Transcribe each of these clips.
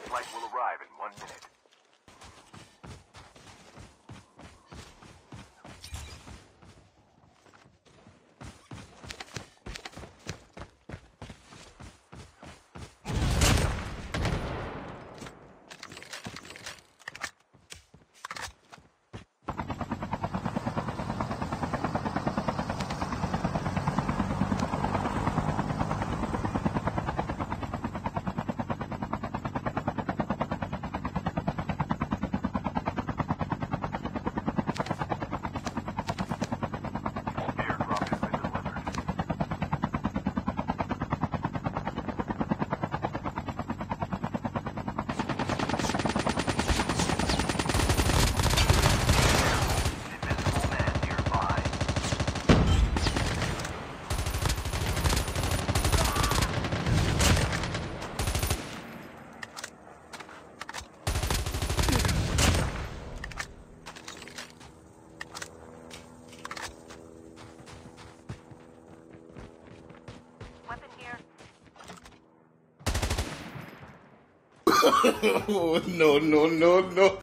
flight will arrive. no, no, no, no.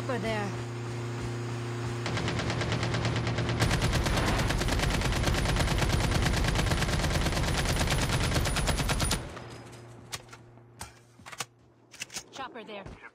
chopper there. Chopper there.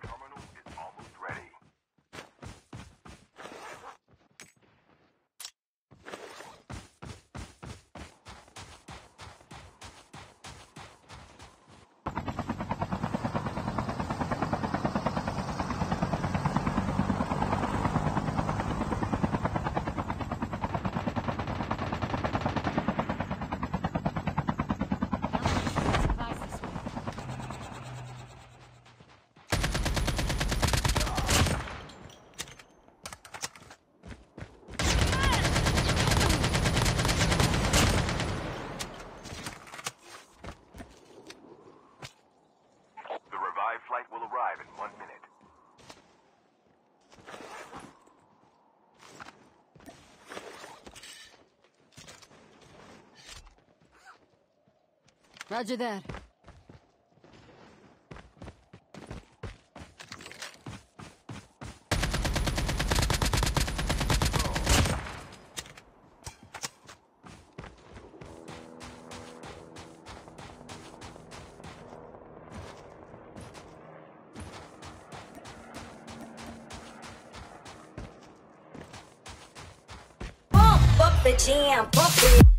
Roger that. Jam, bump it.